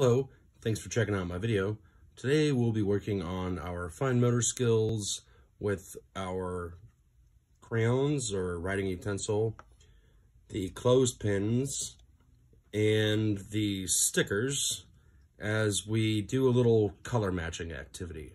Hello, thanks for checking out my video. Today we'll be working on our fine motor skills with our crayons or writing utensil, the clothespins, and the stickers as we do a little color matching activity.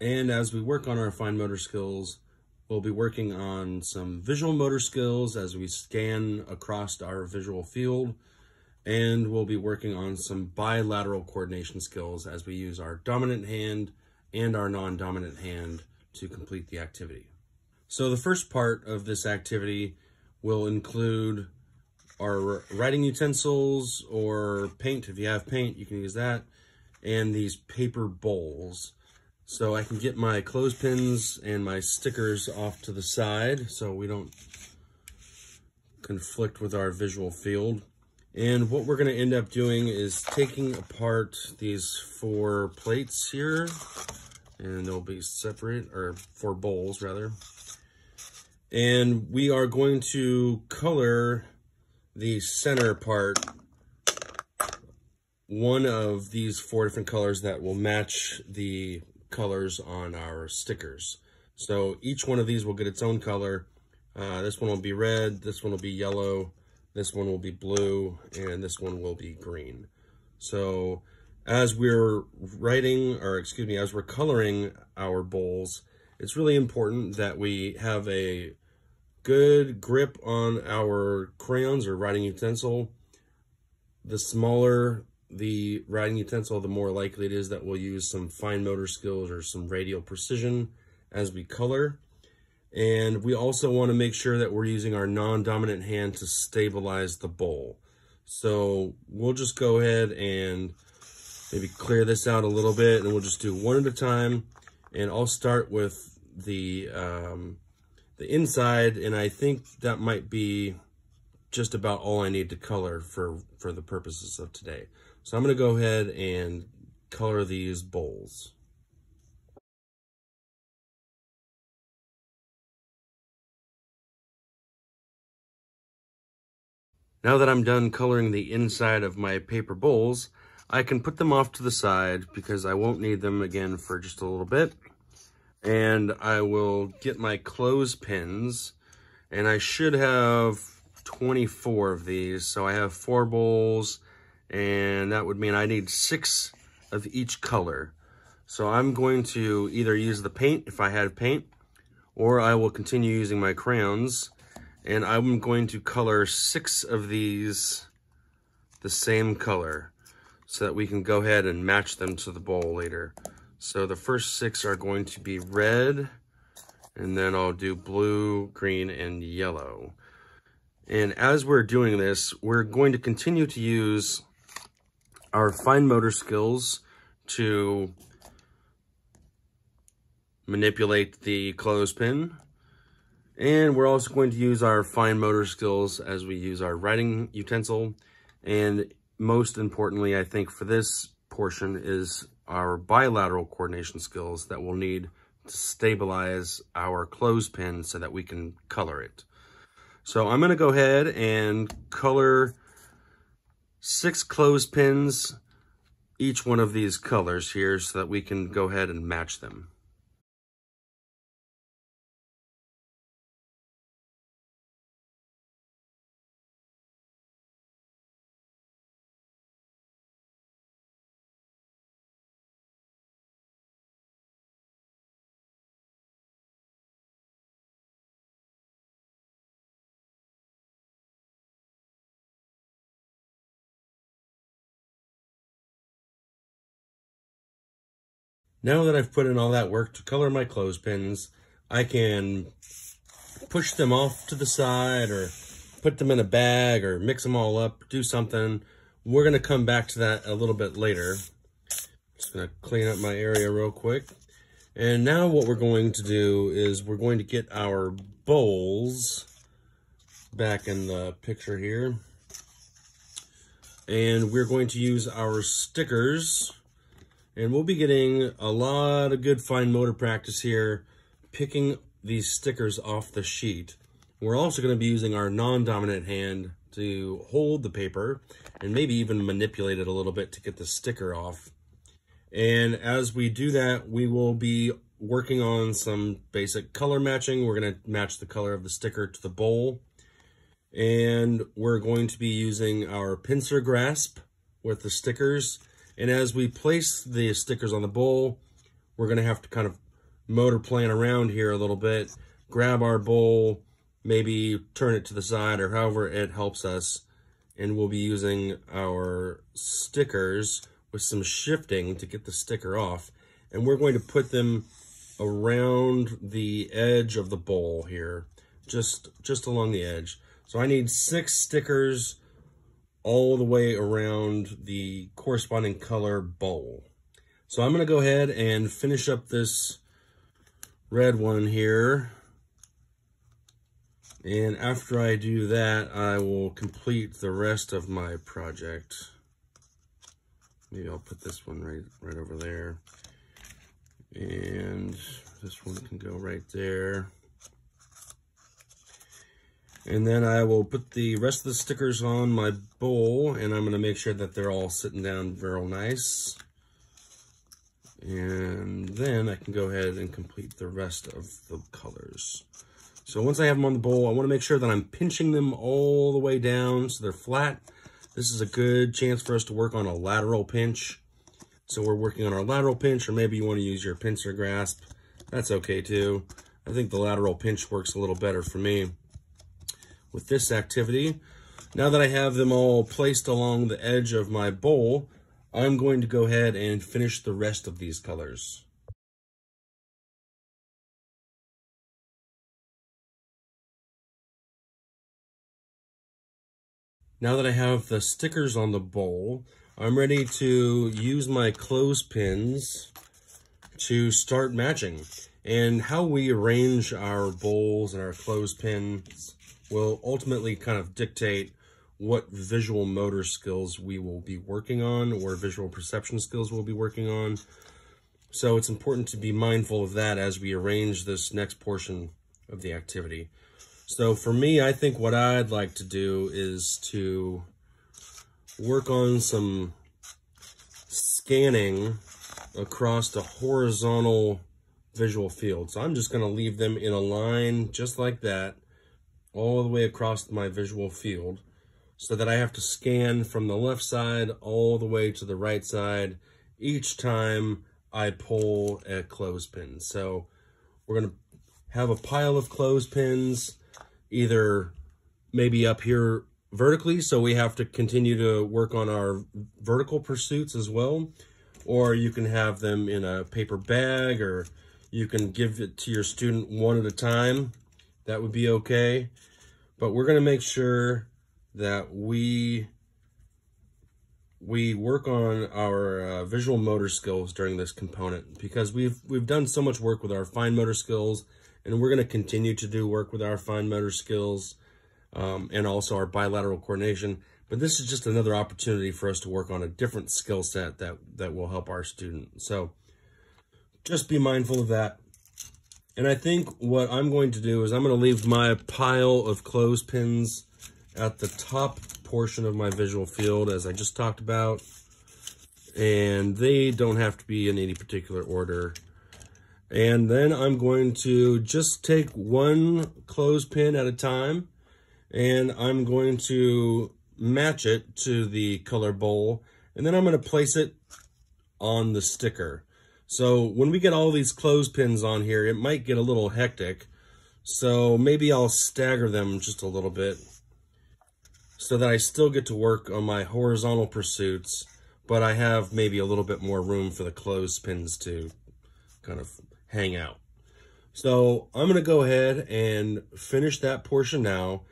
And as we work on our fine motor skills, we'll be working on some visual motor skills as we scan across our visual field and we'll be working on some bilateral coordination skills as we use our dominant hand and our non-dominant hand to complete the activity. So the first part of this activity will include our writing utensils or paint. If you have paint, you can use that. And these paper bowls. So I can get my clothespins and my stickers off to the side so we don't conflict with our visual field. And what we're going to end up doing is taking apart these four plates here. And they'll be separate, or four bowls rather. And we are going to color the center part one of these four different colors that will match the colors on our stickers. So each one of these will get its own color. Uh, this one will be red, this one will be yellow, this one will be blue, and this one will be green. So as we're writing, or excuse me, as we're coloring our bowls, it's really important that we have a good grip on our crayons or writing utensil. The smaller the writing utensil, the more likely it is that we'll use some fine motor skills or some radial precision as we color. And we also want to make sure that we're using our non-dominant hand to stabilize the bowl. So we'll just go ahead and maybe clear this out a little bit and we'll just do one at a time. And I'll start with the, um, the inside and I think that might be just about all I need to color for, for the purposes of today. So I'm going to go ahead and color these bowls. Now that I'm done coloring the inside of my paper bowls, I can put them off to the side because I won't need them again for just a little bit. And I will get my clothespins, and I should have 24 of these. So I have four bowls, and that would mean I need six of each color. So I'm going to either use the paint if I had paint, or I will continue using my crayons and I'm going to color six of these the same color so that we can go ahead and match them to the bowl later. So the first six are going to be red, and then I'll do blue, green, and yellow. And as we're doing this, we're going to continue to use our fine motor skills to manipulate the clothespin and we're also going to use our fine motor skills as we use our writing utensil. And most importantly, I think for this portion is our bilateral coordination skills that we'll need to stabilize our clothespin so that we can color it. So I'm going to go ahead and color six clothespins, each one of these colors here so that we can go ahead and match them. Now that I've put in all that work to color my clothespins, I can push them off to the side or put them in a bag or mix them all up, do something. We're going to come back to that a little bit later. Just to clean up my area real quick. And now what we're going to do is we're going to get our bowls back in the picture here. And we're going to use our stickers and we'll be getting a lot of good fine motor practice here, picking these stickers off the sheet. We're also going to be using our non-dominant hand to hold the paper and maybe even manipulate it a little bit to get the sticker off. And as we do that, we will be working on some basic color matching. We're going to match the color of the sticker to the bowl. And we're going to be using our pincer grasp with the stickers. And as we place the stickers on the bowl, we're going to have to kind of motor plan around here a little bit, grab our bowl, maybe turn it to the side or however it helps us. And we'll be using our stickers with some shifting to get the sticker off. And we're going to put them around the edge of the bowl here, just, just along the edge. So I need six stickers all the way around the corresponding color bowl. So I'm going to go ahead and finish up this red one here. And after I do that, I will complete the rest of my project. Maybe I'll put this one right, right over there. And this one can go right there. And then I will put the rest of the stickers on my bowl and I'm gonna make sure that they're all sitting down real nice. And then I can go ahead and complete the rest of the colors. So once I have them on the bowl, I wanna make sure that I'm pinching them all the way down so they're flat. This is a good chance for us to work on a lateral pinch. So we're working on our lateral pinch, or maybe you wanna use your pincer grasp. That's okay too. I think the lateral pinch works a little better for me with this activity. Now that I have them all placed along the edge of my bowl, I'm going to go ahead and finish the rest of these colors. Now that I have the stickers on the bowl, I'm ready to use my clothespins to start matching. And how we arrange our bowls and our clothespins will ultimately kind of dictate what visual motor skills we will be working on or visual perception skills we'll be working on. So it's important to be mindful of that as we arrange this next portion of the activity. So for me, I think what I'd like to do is to work on some scanning across the horizontal visual field. So I'm just going to leave them in a line just like that all the way across my visual field so that I have to scan from the left side all the way to the right side each time I pull a clothespin. So we're going to have a pile of clothespins either maybe up here vertically, so we have to continue to work on our vertical pursuits as well, or you can have them in a paper bag, or you can give it to your student one at a time. That would be okay. But we're going to make sure that we we work on our uh, visual motor skills during this component because we've we've done so much work with our fine motor skills and we're going to continue to do work with our fine motor skills um, and also our bilateral coordination. But this is just another opportunity for us to work on a different skill set that that will help our student. So just be mindful of that and I think what I'm going to do is I'm going to leave my pile of clothespins at the top portion of my visual field as I just talked about. And they don't have to be in any particular order. And then I'm going to just take one clothespin at a time and I'm going to match it to the color bowl. And then I'm going to place it on the sticker. So when we get all these clothespins on here, it might get a little hectic. So maybe I'll stagger them just a little bit so that I still get to work on my horizontal pursuits, but I have maybe a little bit more room for the clothespins to kind of hang out. So I'm going to go ahead and finish that portion now.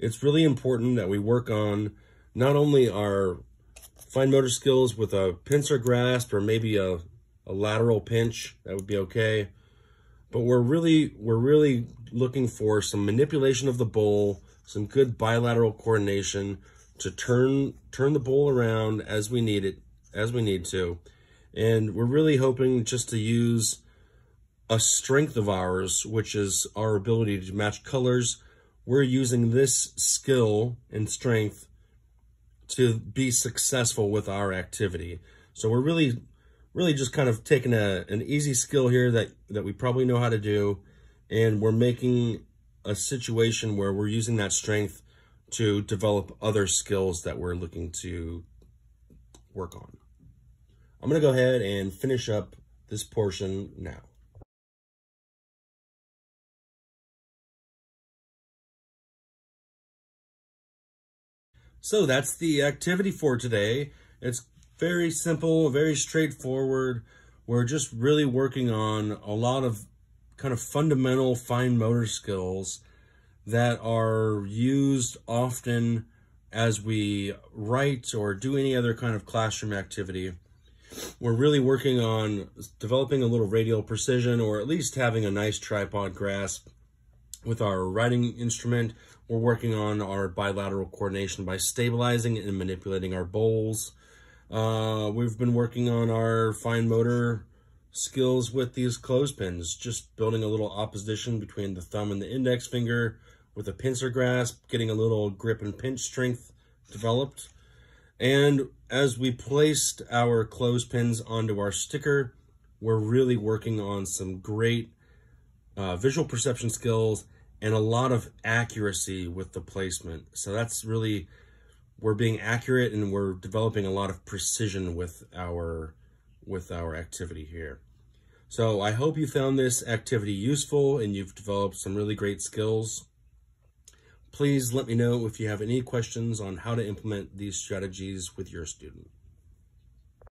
It's really important that we work on not only our fine motor skills with a pincer grasp or maybe a a lateral pinch, that would be okay. But we're really, we're really looking for some manipulation of the bowl, some good bilateral coordination to turn, turn the bowl around as we need it, as we need to. And we're really hoping just to use a strength of ours, which is our ability to match colors we're using this skill and strength to be successful with our activity. So we're really, really just kind of taking a, an easy skill here that, that we probably know how to do, and we're making a situation where we're using that strength to develop other skills that we're looking to work on. I'm going to go ahead and finish up this portion now. So that's the activity for today. It's very simple, very straightforward. We're just really working on a lot of kind of fundamental fine motor skills that are used often as we write or do any other kind of classroom activity. We're really working on developing a little radial precision or at least having a nice tripod grasp with our writing instrument we're working on our bilateral coordination by stabilizing and manipulating our bowls. Uh, we've been working on our fine motor skills with these clothespins, just building a little opposition between the thumb and the index finger with a pincer grasp, getting a little grip and pinch strength developed. And as we placed our clothespins onto our sticker, we're really working on some great uh, visual perception skills and a lot of accuracy with the placement. So that's really, we're being accurate and we're developing a lot of precision with our, with our activity here. So I hope you found this activity useful and you've developed some really great skills. Please let me know if you have any questions on how to implement these strategies with your student.